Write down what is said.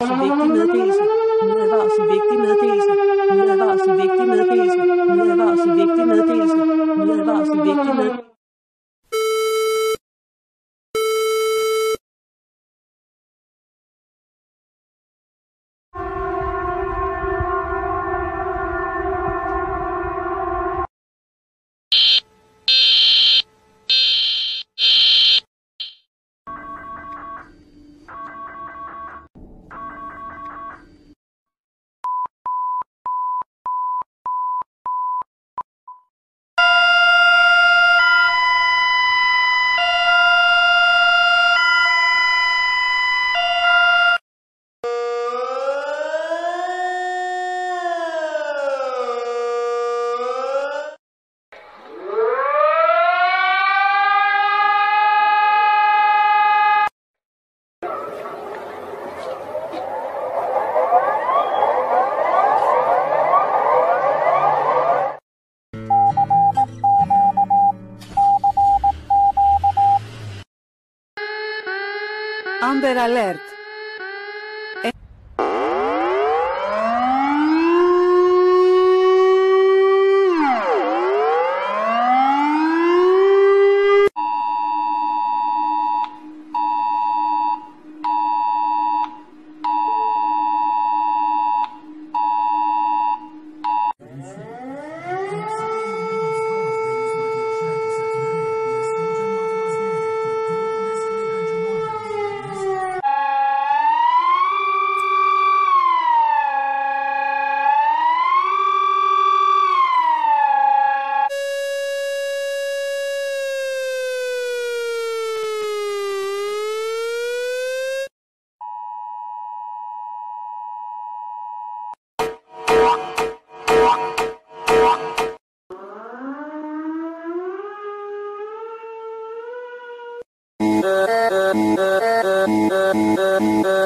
vigtig meddelelse. Lydadvarsel vigtig meddelelse. Lydadvarsel vigtig meddelelse. Lydadvarsel vigtig meddelelse. Lydadvarsel vigtig meddelelse. Amber Alert. Thank you.